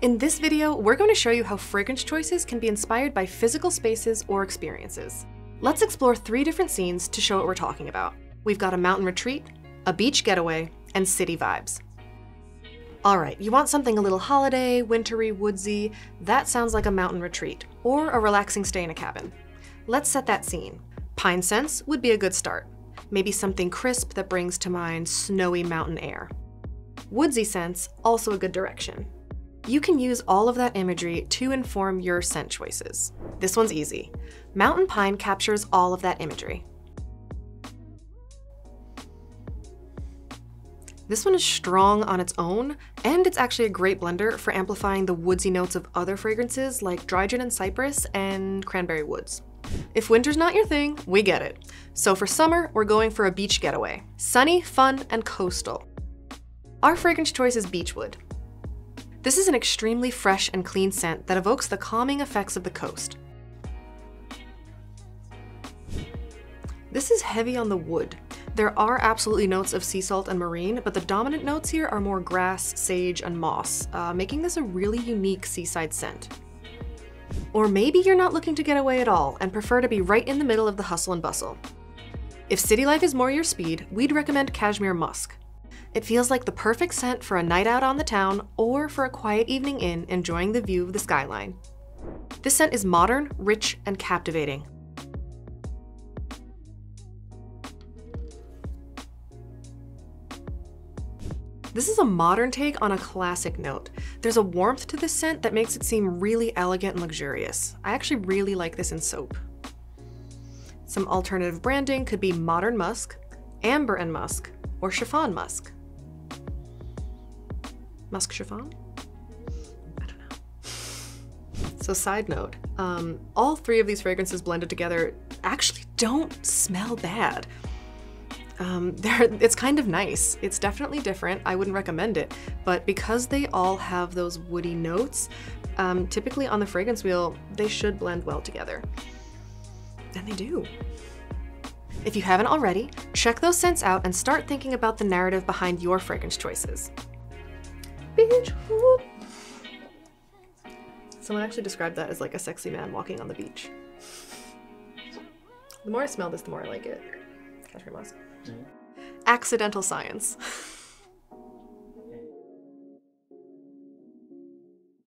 In this video, we're going to show you how fragrance choices can be inspired by physical spaces or experiences. Let's explore three different scenes to show what we're talking about. We've got a mountain retreat, a beach getaway, and city vibes. All right, you want something a little holiday, wintry, woodsy? That sounds like a mountain retreat, or a relaxing stay in a cabin. Let's set that scene. Pine scents would be a good start. Maybe something crisp that brings to mind snowy mountain air. Woodsy scents, also a good direction. You can use all of that imagery to inform your scent choices. This one's easy. Mountain pine captures all of that imagery. This one is strong on its own, and it's actually a great blender for amplifying the woodsy notes of other fragrances like dry gin and cypress and cranberry woods. If winter's not your thing, we get it. So for summer, we're going for a beach getaway. Sunny, fun, and coastal. Our fragrance choice is Beachwood. This is an extremely fresh and clean scent that evokes the calming effects of the coast. This is heavy on the wood, there are absolutely notes of sea salt and marine, but the dominant notes here are more grass, sage, and moss, uh, making this a really unique seaside scent. Or maybe you're not looking to get away at all and prefer to be right in the middle of the hustle and bustle. If city life is more your speed, we'd recommend Cashmere Musk. It feels like the perfect scent for a night out on the town or for a quiet evening in enjoying the view of the skyline. This scent is modern, rich, and captivating, This is a modern take on a classic note. There's a warmth to this scent that makes it seem really elegant and luxurious. I actually really like this in soap. Some alternative branding could be Modern Musk, Amber and Musk, or Chiffon Musk. Musk Chiffon? I don't know. So side note, um, all three of these fragrances blended together actually don't smell bad. Um, it's kind of nice. It's definitely different. I wouldn't recommend it, but because they all have those woody notes, um, typically on the fragrance wheel, they should blend well together. And they do. If you haven't already, check those scents out and start thinking about the narrative behind your fragrance choices. Someone actually described that as like a sexy man walking on the beach. The more I smell this, the more I like it. Cashmere musk. Mm. Accidental science.